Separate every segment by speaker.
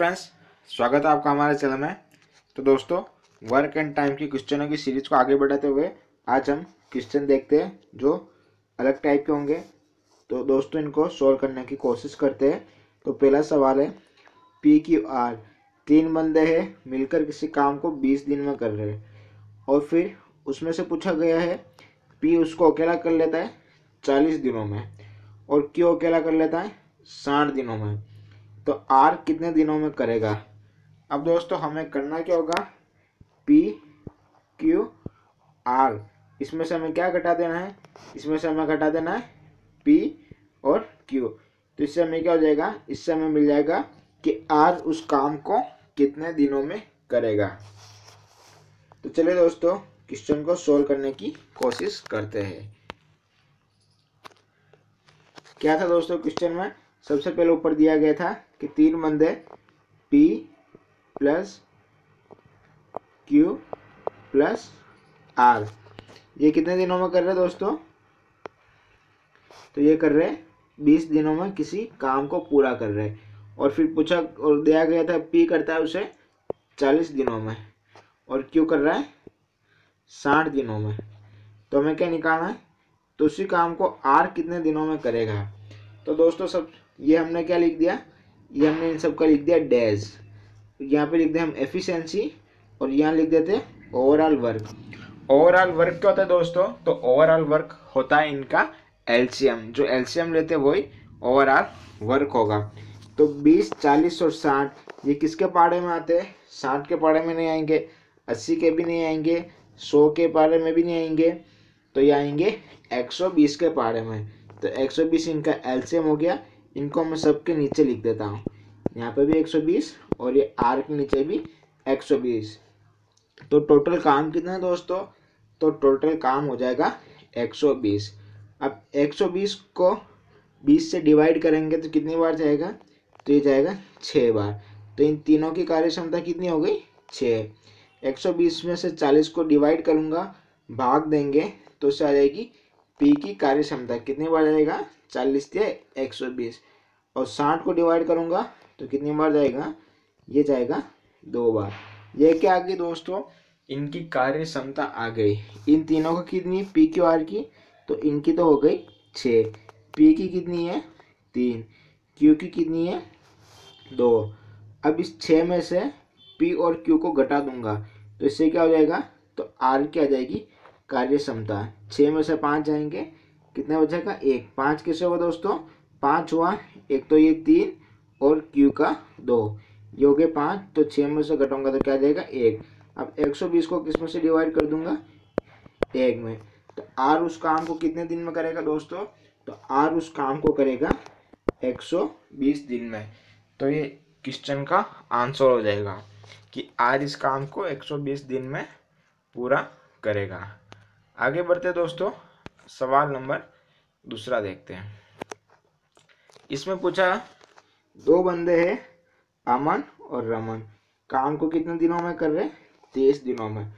Speaker 1: Friends स्वागत है आपका हमारे चैनल में। तो दोस्तों वर्क एंड टाइम की क्वेश्चनों की सीरीज़ को आगे बढ़ाते हुए आज हम क्वेश्चन देखते हैं, जो अलग टाइप के होंगे। तो दोस्तों, इनको सॉल्व करने की कोशिश करते हैं। तो पहला सवाल है पी क्यू आर तीन बंदे हैं, मिलकर किसी काम को बीस दिन में कर रहे हैं। और फिर उसमें से पूछा गया है पी उसको अकेला कर लेता है चालीस दिनों में, और क्यू अकेला कर लेता है? साठ दिनों में। तो आर कितने दिनों में करेगा? अब दोस्तों हमें करना क्या होगा? पी क्यू आर इसमें से हमें क्या घटा देना है? इसमें से हमें घटा देना है पी और क्यू तो इससे हमें क्या हो जाएगा? इससे हमें मिल जाएगा कि आर उस काम को कितने दिनों में करेगा? तो चलिए दोस्तों क्वेश्चन को सोल्व करने की कोशिश करते हैं। क्या था दोस्तों क्वेश्चन में? सबसे पहले ऊपर दिया गया था कि तीन बंदे P plus Q plus R ये कितने दिनों में कर रहे हैं दोस्तों? तो ये कर रहे हैं, बीस दिनों में किसी काम को पूरा कर रहे हैं। और फिर पूछा, और दिया गया था पी करता है उसे चालीस दिनों में। और क्यू कर रहा है साठ दिनों में। तो हमें क्या निकालना है? तो उसी काम को आर कितने दिनों में करेगा? तो दोस्तों सब, ये हमने क्या लिख दिया? ये हमने इन सब का लिख दिया डैज यहाँ पे लिख दें हम एफिशिएंसी और यहाँ लिख देते ओवरऑल वर्क ओवरऑल वर्क क्या होता है दोस्तों? तो ओवरऑल वर्क होता है इनका एलसीएम जो एलसीएम लेते हैं वही ओवरऑल वर्क होगा। तो 20, 40 और 60 ये किसके पाड़े में आते हैं? साठ के पाड़े में नहीं आएँगे अस्सी के भी नहीं आएँगे सौ के पाड़े में भी नहीं आएँगे तो ये आएँगे 120 के पाड़े में। तो 120 इनका एलसीएम हो गया इनको मैं सबके नीचे लिख देता हूँ। यहाँ पे भी 120 और ये आर के नीचे भी 120 तो टोटल काम कितना है दोस्तों? तो टोटल काम हो जाएगा 120 अब 120 को 20 से डिवाइड करेंगे तो कितनी बार जाएगा? तो ये जाएगा छः बार। तो इन तीनों की कार्य क्षमता कितनी हो गई? छः 120 में से 40 को डिवाइड करूँगा, भाग देंगे तो उससे आ जाएगी पी की कार्य क्षमता कितनी बार जाएगा? चालीस या एक सौ बीस। और साठ को डिवाइड करूँगा तो कितनी बार जाएगा? ये जाएगा दो बार। ये क्या आ गई दोस्तों? इनकी कार्य क्षमता आ गई। इन तीनों को कितनी? पी क्यू आर की। तो इनकी तो हो गई छः। पी की कितनी है? तीन। क्यू की कितनी है? दो। अब इस छः में से पी और क्यू को घटा दूँगा। तो इससे क्या हो जाएगा? तो आर की आ जाएगी? कार्य क्षमता छः में से पाँच जाएँगे। कितना बचेगा एक। पाँच कैसे हुआ दोस्तों? पाँच हुआ। एक तो ये तीन और क्यू का दो। ये हो गए पाँच तो छः में से घटाऊँगा तो क्या जाएगा? एक। अब एक सौ बीस को किसमें से डिवाइड कर दूँगा? एक में। तो आर उस काम को कितने दिन में करेगा दोस्तों? तो आर उस काम को करेगा एक सौ बीस दिन में। तो ये क्वेश्चन का आंसर हो जाएगा कि आर इस काम को एक सौ बीस दिन में पूरा करेगा। आगे बढ़ते दोस्तों। सवाल नंबर दूसरा देखते हैं। इसमें पूछा, दो बंदे हैं, अमन और रमन। काम को कितने दिनों में कर रहे तेईस दिनों में।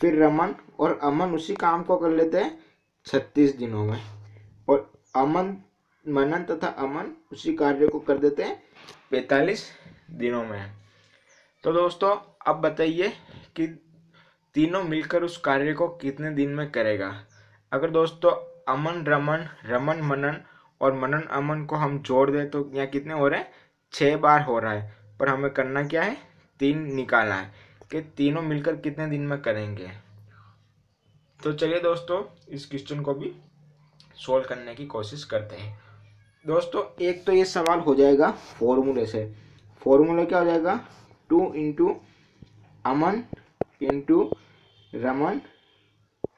Speaker 1: फिर रमन और अमन उसी काम को कर लेते हैं, छत्तीस दिनों में। और अमन, मनन तथा अमन उसी कार्य को कर देते हैं, पैतालीस दिनों में। तो दोस्तों, अब बताइए कि तीनों मिलकर उस कार्य को कितने दिन में करेगा? अगर दोस्तों, अमन, रमन रमन, मनन और मनन, अमन को हम जोड़ दें तो यहाँ कितने हो रहे हैं? छः बार हो रहा है। पर हमें करना क्या है? तीन निकालना है कि तीनों मिलकर कितने दिन में करेंगे? तो चलिए दोस्तों, इस क्वेश्चन को भी सोल्व करने की कोशिश करते हैं। दोस्तों, एक तो ये सवाल हो जाएगा फॉर्मूले से। फॉर्मूला क्या हो जाएगा? Two into Aman into Raman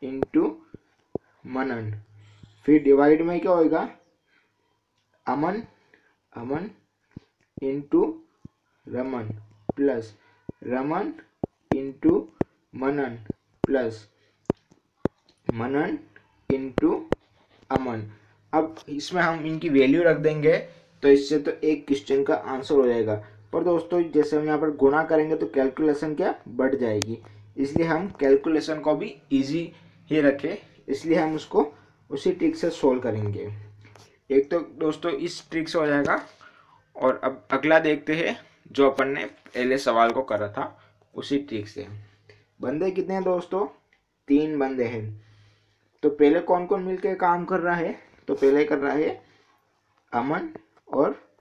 Speaker 1: into Manan फिर डिवाइड में क्या होएगा? Aman Aman into Raman plus Raman into Manan plus Manan into Aman अब इसमें हम इनकी वैल्यू रख देंगे तो इससे तो एक क्वेश्चन का आंसर हो जाएगा। पर दोस्तों, जैसे हम यहाँ पर गुणा करेंगे तो कैलकुलेशन क्या? बढ़ जाएगी। इसलिए हम कैलकुलेशन को भी इजी ही रखें। इसलिए हम उसको उसी ट्रिक से सोल्व करेंगे। एक तो दोस्तों, इस ट्रिक से हो जाएगा। और अब अगला देखते हैं, जो अपन ने पहले सवाल को करा था, उसी ट्रिक से। बंदे कितने हैं दोस्तों? तीन बंदे हैं। तो पहले कौन कौन मिलकर काम कर रहा है? तो पहले कर रहा है अमन और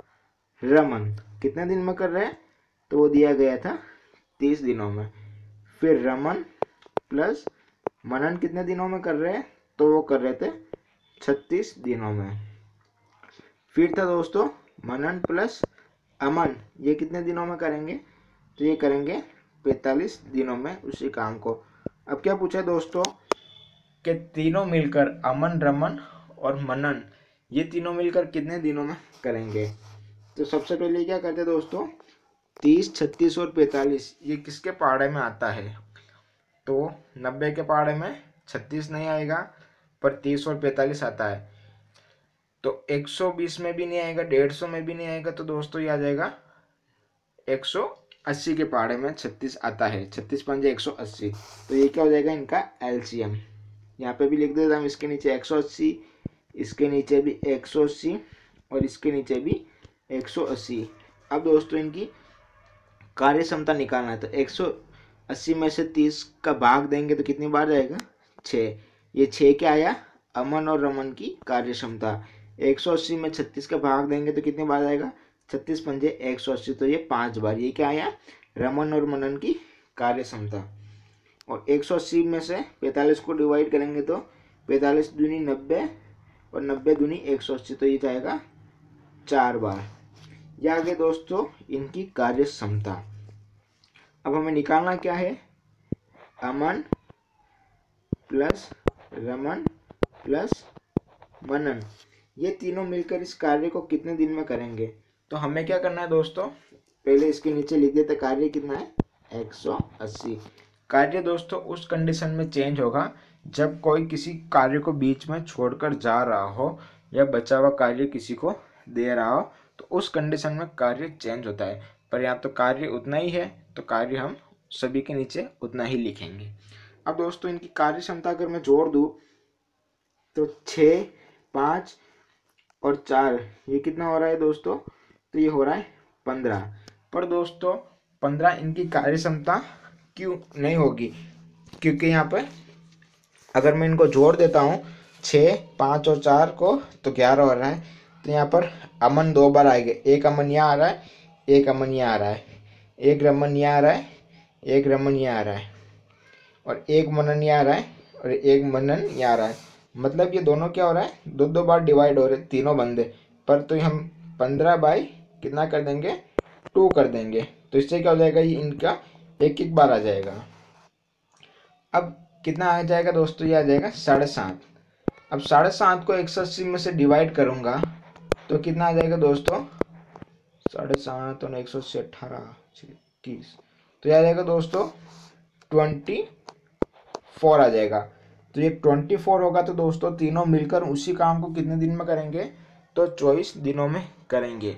Speaker 1: रमन। कितने दिन में कर रहे हैं? तो वो दिया गया था तीस दिनों में। फिर रमन प्लस मनन कितने दिनों में कर रहे हैं? तो वो कर रहे थे छत्तीस दिनों में। फिर था दोस्तों, मनन प्लस अमन, ये कितने दिनों में करेंगे? तो ये करेंगे पैतालीस दिनों में उसी काम को। अब क्या पूछा दोस्तों? कि तीनों मिलकर अमन, रमन और मनन, ये तीनों मिलकर कितने दिनों में करेंगे? तो सबसे पहले क्या करते दोस्तों? तीस, छत्तीस और पैंतालीस, ये किसके पहाड़े में आता है? तो नब्बे के पहाड़े में छत्तीस नहीं आएगा, पर तीस और पैंतालीस आता है। तो एक सौ बीस में भी नहीं आएगा, डेढ़ सौ में भी नहीं आएगा तो दोस्तों ये आ जाएगा एक सौ अस्सी के पहाड़े में छत्तीस आता है। छत्तीस पंजे एक सौ अस्सी। तो ये क्या हो जाएगा इनका? एलसीएम। यहाँ पे भी लिख देता हम इसके नीचे एक सौ अस्सी, इसके नीचे भी एक सौ अस्सी और इसके नीचे भी एक सौ अस्सी। अब दोस्तों इनकी कार्य क्षमता निकालना है तो एक सौ अस्सी में से तीस का भाग देंगे तो कितनी बार जाएगा? छः। ये छः क्या आया? अमन और रमन की कार्य क्षमता एक सौ अस्सी में छत्तीस का भाग देंगे तो कितनी बार आएगा छत्तीस पंजे एक सौ अस्सी तो ये पाँच बार। ये क्या आया? रमन और मनन की कार्य क्षमता और एक सौ अस्सी में से पैंतालीस को डिवाइड करेंगे तो पैंतालीस दूनी नब्बे और नब्बे दूनी एक सौ अस्सी तो ये जाएगा चार बार। ये आगे दोस्तों इनकी कार्य क्षमता अब हमें निकालना क्या है? अमन प्लस रमन प्लस मनन ये तीनों मिलकर इस कार्य को कितने दिन में करेंगे? तो हमें क्या करना है दोस्तों? पहले इसके नीचे लिख देते कार्य कितना है? 180 कार्य दोस्तों उस कंडीशन में चेंज होगा जब कोई किसी कार्य को बीच में छोड़कर जा रहा हो या बचा हुआ कार्य किसी को दे रहा हो। तो उस कंडीशन में कार्य चेंज होता है। पर यहाँ तो कार्य उतना ही है तो कार्य हम सभी के नीचे उतना ही लिखेंगे। अब दोस्तों इनकी कार्य क्षमता अगर मैं जोड़ दूँ तो छ, पाँच और चार, ये कितना हो रहा है दोस्तों? तो ये हो रहा है पंद्रह। पर दोस्तों पंद्रह इनकी कार्य क्षमता क्यों नहीं होगी? क्योंकि यहाँ पर अगर मैं इनको जोड़ देता हूँ, छ, पाँच और चार को तो ग्यारह हो रहा है। तो यहाँ पर अमन दो बार आएँगे। एक अमन यहाँ आ रहा है, एक अमन यहाँ आ रहा है। एक रमन यहाँ आ रहा है, एक रमन यहाँ आ रहा है। और एक मनन यहाँ आ रहा है और एक मनन यहाँ आ रहा है। मतलब ये दोनों क्या हो रहा है? दो दो बार डिवाइड हो रहे तीनों बंदे। पर तो हम पंद्रह बाई कितना कर देंगे? टू कर देंगे। तो इससे क्या हो जाएगा? ये इनका एक एक बार आ जाएगा। अब कितना आ जाएगा दोस्तों? ये आ जाएगा साढ़े सात। अब साढ़े सात को एक सौ अस्सी में से डिवाइड करूँगा। तो कितना आ जाएगा दोस्तों? साढ़े सात और एक सौ अस्सी अठारह इक्कीस। तो यह आ जाएगा दोस्तों ट्वेंटी फोर आ जाएगा। तो ये ट्वेंटी फोर होगा तो दोस्तों तीनों मिलकर उसी काम को कितने दिन में करेंगे? तो चौबीस दिनों में करेंगे।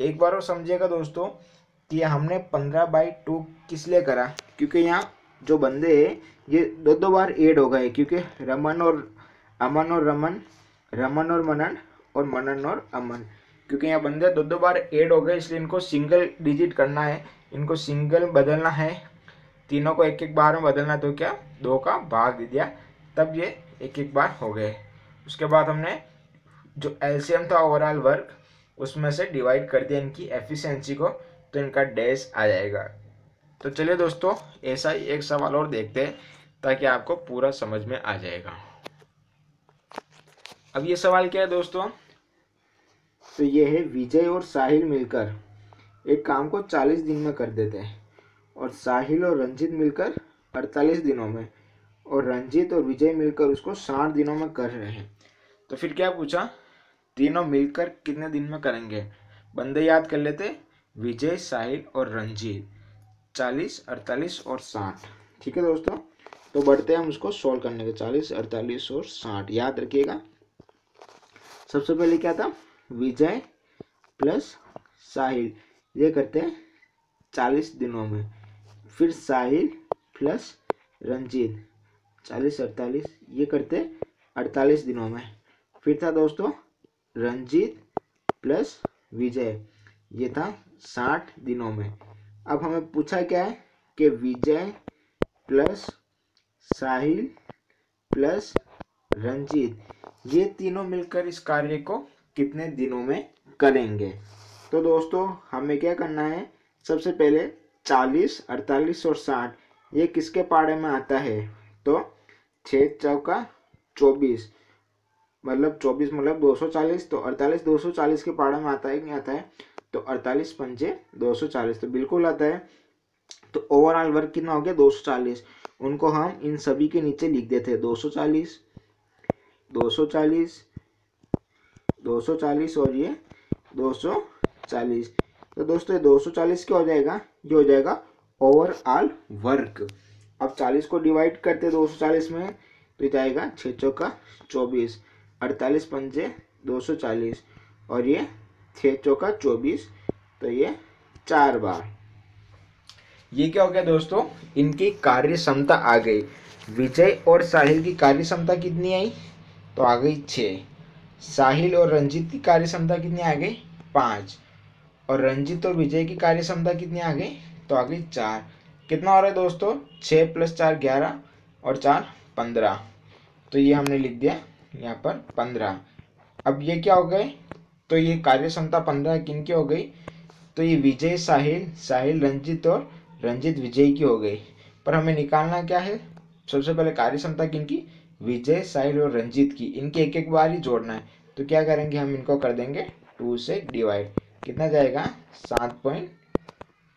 Speaker 1: एक बार और समझिएगा दोस्तों कि हमने पंद्रह बाई टू किस लिए करा? क्योंकि यहाँ जो बंदे हैं, ये दो दो बार एड हो गए क्योंकि रमन और अमन और रमन रमन और मनन और मनन और अमन। क्योंकि यहाँ बंदे दो दो बार एड हो गए, इसलिए इनको सिंगल डिजिट करना है। इनको सिंगल बदलना है। तीनों को एक एक बार में बदलना तो क्या? दो का भाग दे दिया। तब ये एक एक बार हो गए। उसके बाद हमने जो एलसीएम था ओवरऑल वर्क उसमें से डिवाइड कर दिया इनकी एफिशिएंसी को तो इनका डैश आ जाएगा। तो चलिए दोस्तों, ऐसा ही एक सवाल और देखते हैं, ताकि आपको पूरा समझ में आ जाएगा। अब ये सवाल क्या है दोस्तों? तो ये है विजय और साहिल मिलकर। एक काम को चालीस दिन में कर देते हैं। और साहिल और रंजीत मिलकर अड़तालीस दिनों में। और रंजीत और विजय मिलकर उसको साठ दिनों में कर रहे हैं। तो फिर क्या पूछा? तीनों मिलकर कितने दिन में करेंगे? बंदे याद कर लेते। विजय साहिल और रंजीत। चालीस अड़तालीस और साठ। ठीक है दोस्तों? तो बढ़ते हैं हम उसको सॉल्व करने के। चालीस अड़तालीस और साठ। याद रखिएगा। सबसे पहले क्या था? विजय प्लस साहिल। ये करते हैं चालीस दिनों में। फिर साहिल प्लस रंजीत। चालीस, अड़तालीस, ये करते अड़तालीस दिनों में। फिर था दोस्तों रंजीत प्लस विजय। ये था साठ दिनों में। अब हमें पूछा क्या है कि विजय प्लस साहिल प्लस रंजीत। ये तीनों मिलकर इस कार्य को कितने दिनों में करेंगे? तो दोस्तों, हमें क्या करना है? सबसे पहले चालीस, अड़तालीस और साठ, ये किसके पाड़े में आता है? तो छः चौका चौबीस मतलब चौबीस मतलब दो सौ चालीस तो अड़तालीस दो सौ चालीस के पाड़े में आता है नहीं आता है? तो अड़तालीस पंजे दो सौ चालीस तो बिल्कुल आता है। तो ओवरऑल वर्क कितना हो गया? दो सौ चालीस। उनको हम इन सभी के नीचे लिख देते हैं, दो सौ चालीस दो सौ चालीस, दो सौ चालीस और ये दो सौ चालीस। तो दोस्तों ये दो सौ चालीस क्या हो जाएगा? ये हो जाएगा ओवरऑल वर्क अब चालीस को डिवाइड करते दो सौ चालीस में तो जाएगा छः चौका चौबीस। अड़तालीस पंजे दो सौ चालीस और ये छः चौका चौबीस तो ये चार बार। ये क्या हो गया दोस्तों? इनकी कार्य क्षमता आ गई। विजय और साहिल की कार्य क्षमता कितनी आई? तो आ गई छ। साहिल और रंजीत की कार्य क्षमता कितनी आ गई? पाँच। और रंजीत और विजय की कार्य क्षमता कितनी आ गई? तो आ गई चार। कितना हो रहा है दोस्तों? छः प्लस चार ग्यारह और चार पंद्रह। तो ये हमने लिख दिया यहाँ पर पंद्रह। अब ये क्या हो गए? तो ये कार्य क्षमता पंद्रह किन की हो गई? तो ये विजय, साहिल साहिल, रंजित और रंजित विजय की हो गई। पर हमें निकालना क्या है? सबसे पहले कार्य क्षमता किन की? विजय, साहिल और रंजीत की इनके एक एक बार ही जोड़ना है। तो क्या करेंगे हम? इनको कर देंगे टू से डिवाइड। कितना जाएगा? सात पॉइंट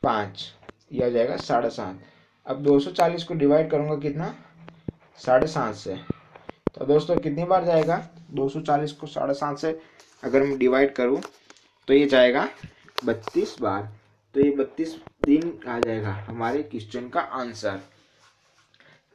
Speaker 1: पाँच। यह जाएगा साढ़े सात। अब दो सौ चालीस को डिवाइड करूँगा कितना? साढ़े सात से। तो दोस्तों, कितनी बार जाएगा? दो सौ चालीस को साढ़े सात से अगर मैं डिवाइड करूँ तो ये जाएगा बत्तीस बार। तो ये बत्तीस दिन आ जाएगा हमारे क्वेश्चन का आंसर।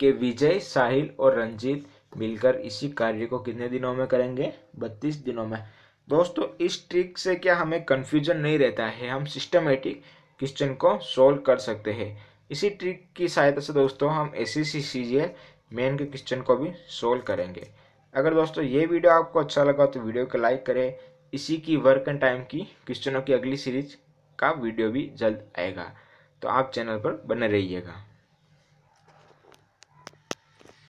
Speaker 1: कि विजय, साहिल और रंजीत मिलकर इसी कार्य को कितने दिनों में करेंगे? बत्तीस दिनों में। दोस्तों, इस ट्रिक से क्या हमें कन्फ्यूज़न नहीं रहता है? हम सिस्टमेटिक क्वेश्चन को सोल्व कर सकते हैं। इसी ट्रिक की सहायता से दोस्तों, हम एस सी मेन के क्वेश्चन को भी सोल्व करेंगे। अगर दोस्तों ये वीडियो आपको अच्छा लगा तो वीडियो को लाइक करें। इसी की वर्क एंड टाइम की क्वेश्चनों की अगली सीरीज़ का वीडियो भी जल्द आएगा। तो आप चैनल पर बने रहिएगा।